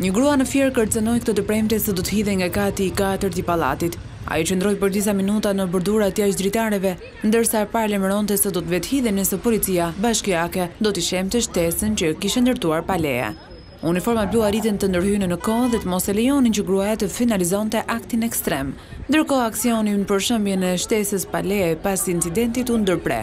Një grua në Fier kërcënoi këtë të premte se do të hidhej nga kati i katërt i pallatit. Ajo qëndroi për disa minuta në bordurat jashtë dritareve, ndërsa e paralajmëronte se do të vetëhidhej nëse policia bashkiake do t'i shembte shtesën që kishte ndërtuar pa leje. Uniformat blu arritën të ndërhynin në kohë dhe të mos e lejonin që gruaja të finalizonte aktin ekstrem. Ndërkohë, aksioni për shembjen e shtesës pa leje pas incidentit u ndërpre.